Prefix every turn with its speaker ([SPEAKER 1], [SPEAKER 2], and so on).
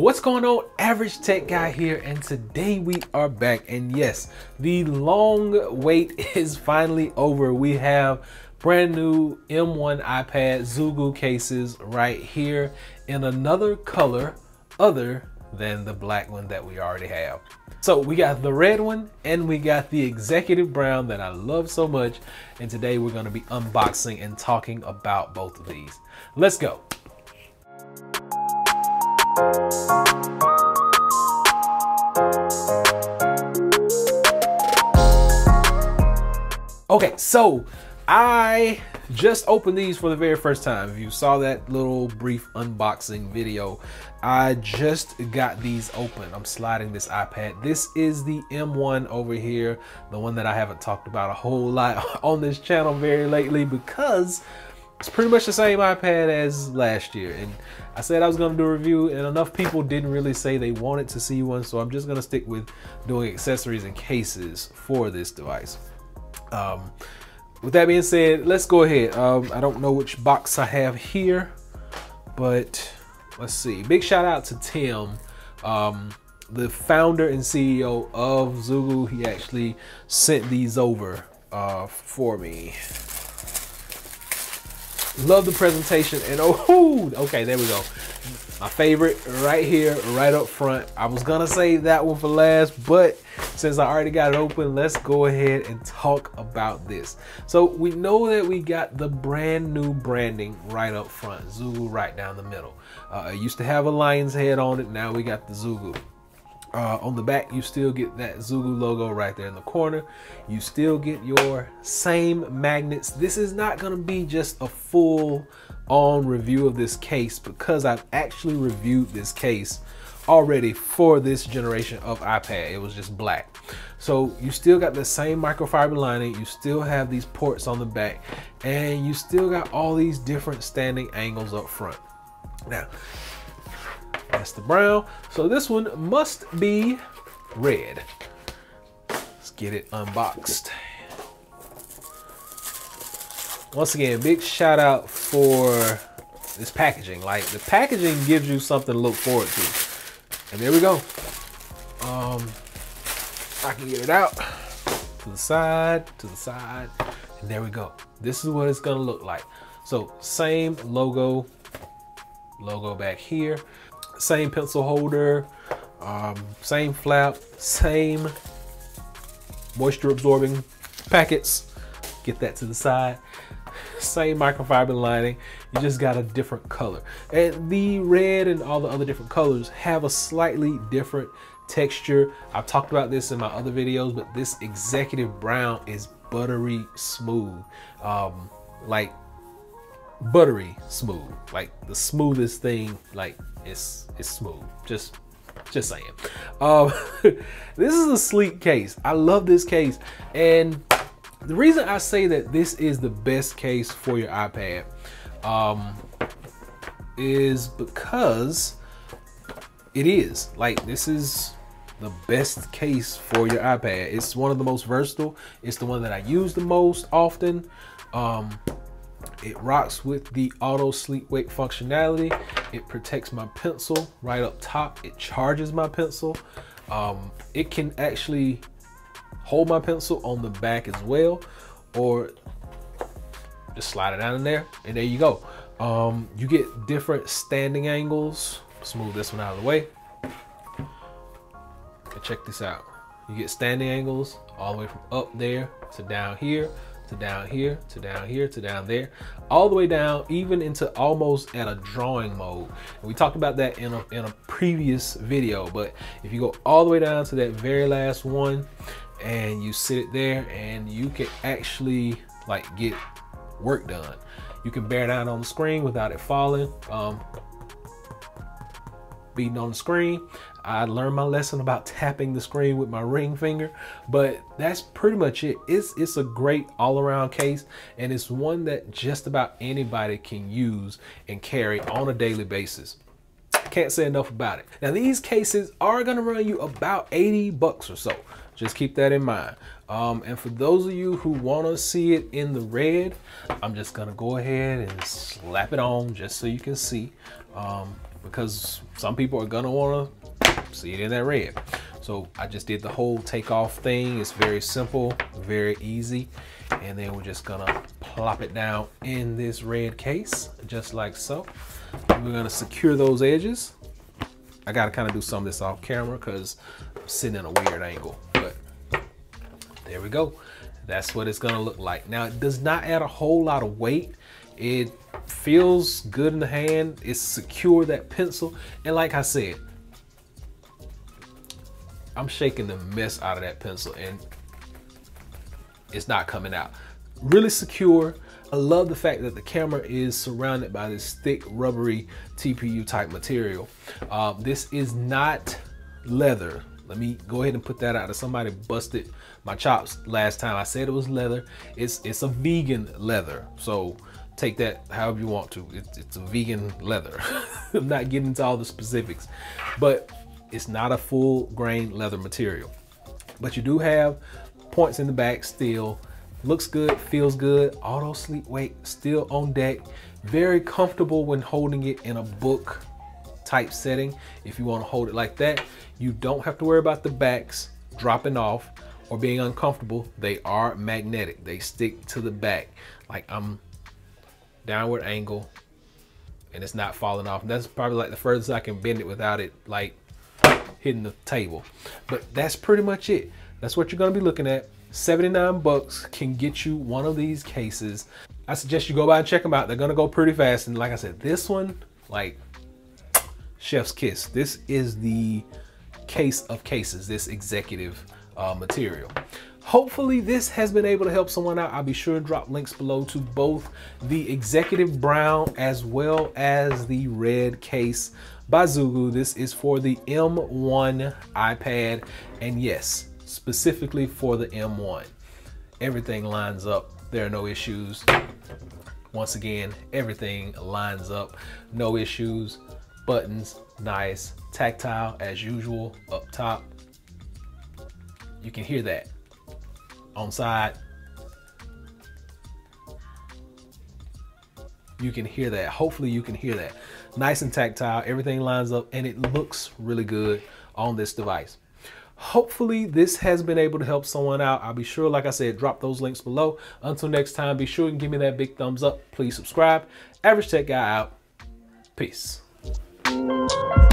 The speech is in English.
[SPEAKER 1] what's going on? Average Tech Guy here, and today we are back. And yes, the long wait is finally over. We have brand new M1 iPad Zugu cases right here in another color other than the black one that we already have. So we got the red one and we got the executive brown that I love so much. And today we're gonna be unboxing and talking about both of these. Let's go. Okay, so I just opened these for the very first time. If you saw that little brief unboxing video, I just got these open. I'm sliding this iPad. This is the M1 over here, the one that I haven't talked about a whole lot on this channel very lately because it's pretty much the same iPad as last year. And I said I was gonna do a review and enough people didn't really say they wanted to see one. So I'm just gonna stick with doing accessories and cases for this device. Um, with that being said, let's go ahead. Um, I don't know which box I have here, but let's see. Big shout out to Tim, um, the founder and CEO of Zugu. He actually sent these over uh, for me. Love the presentation and oh, okay, there we go. My favorite right here, right up front. I was gonna save that one for last, but since I already got it open, let's go ahead and talk about this. So we know that we got the brand new branding right up front, Zugu right down the middle. Uh, it used to have a lion's head on it, now we got the Zugu. Uh, on the back, you still get that Zugu logo right there in the corner. You still get your same magnets. This is not going to be just a full on review of this case because I've actually reviewed this case already for this generation of iPad. It was just black. So you still got the same microfiber lining. You still have these ports on the back and you still got all these different standing angles up front. Now, the brown. So this one must be red. Let's get it unboxed. Once again, big shout out for this packaging. Like the packaging gives you something to look forward to. And there we go. Um, I can get it out to the side, to the side, and there we go. This is what it's gonna look like. So same logo, logo back here same pencil holder, um, same flap, same moisture absorbing packets. Get that to the side. Same microfiber lining, you just got a different color. And the red and all the other different colors have a slightly different texture. I've talked about this in my other videos, but this executive brown is buttery smooth. Um, like buttery smooth, like the smoothest thing like it's it's smooth. Just just saying. Um, this is a sleek case. I love this case, and the reason I say that this is the best case for your iPad um, is because it is like this is the best case for your iPad. It's one of the most versatile. It's the one that I use the most often. Um, it rocks with the auto sleep wake functionality. It protects my pencil right up top. It charges my pencil. Um, it can actually hold my pencil on the back as well, or just slide it down in there, and there you go. Um, you get different standing angles. Smooth this one out of the way. And check this out. You get standing angles all the way from up there to down here to down here to down here to down there all the way down even into almost at a drawing mode. And we talked about that in a, in a previous video but if you go all the way down to that very last one and you sit it there and you can actually like get work done. You can bear down on the screen without it falling. Um, beating on the screen I learned my lesson about tapping the screen with my ring finger, but that's pretty much it. It's, it's a great all-around case, and it's one that just about anybody can use and carry on a daily basis. Can't say enough about it. Now these cases are gonna run you about 80 bucks or so. Just keep that in mind. Um, and for those of you who wanna see it in the red, I'm just gonna go ahead and slap it on just so you can see. Um, because some people are gonna wanna see it in that red. So I just did the whole takeoff thing. It's very simple, very easy. And then we're just gonna plop it down in this red case, just like so. We're gonna secure those edges. I gotta kind of do some of this off camera because I'm sitting in a weird angle, but there we go. That's what it's gonna look like. Now it does not add a whole lot of weight. It feels good in the hand. It's secure, that pencil. And like I said, I'm shaking the mess out of that pencil and it's not coming out. Really secure. I love the fact that the camera is surrounded by this thick rubbery TPU type material. Um, this is not leather. Let me go ahead and put that out. Somebody busted my chops last time. I said it was leather. It's it's a vegan leather. So take that however you want to. It's, it's a vegan leather. I'm not getting into all the specifics, but it's not a full grain leather material. But you do have points in the back still looks good, feels good, auto sleep wake still on deck. Very comfortable when holding it in a book type setting. If you wanna hold it like that, you don't have to worry about the backs dropping off or being uncomfortable. They are magnetic. They stick to the back. Like I'm downward angle and it's not falling off. That's probably like the furthest I can bend it without it like hitting the table. But that's pretty much it. That's what you're gonna be looking at. 79 bucks can get you one of these cases. I suggest you go by and check them out. They're gonna go pretty fast. And like I said, this one, like chef's kiss. This is the case of cases, this executive uh, material. Hopefully this has been able to help someone out. I'll be sure to drop links below to both the executive brown as well as the red case by Zugu. This is for the M1 iPad. And yes, specifically for the M1. Everything lines up. There are no issues. Once again, everything lines up. No issues. Buttons, nice. Tactile as usual up top. You can hear that. On side, you can hear that. Hopefully you can hear that. Nice and tactile, everything lines up and it looks really good on this device. Hopefully this has been able to help someone out. I'll be sure, like I said, drop those links below. Until next time, be sure and give me that big thumbs up. Please subscribe. Average Tech Guy out. Peace. Thank you.